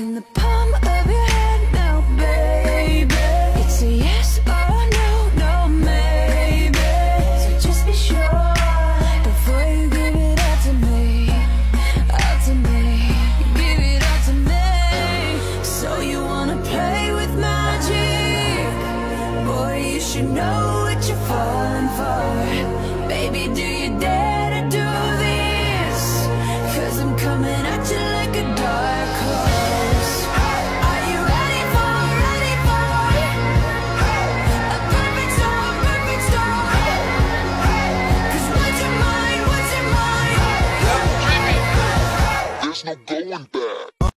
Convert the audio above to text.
In the palm of your hand now, baby. It's a yes or no, no maybe. So just be sure Before you give it to me to me. Give it to me. So you wanna play with magic? Boy, you should know what you're falling for. Baby, do you dare no going back.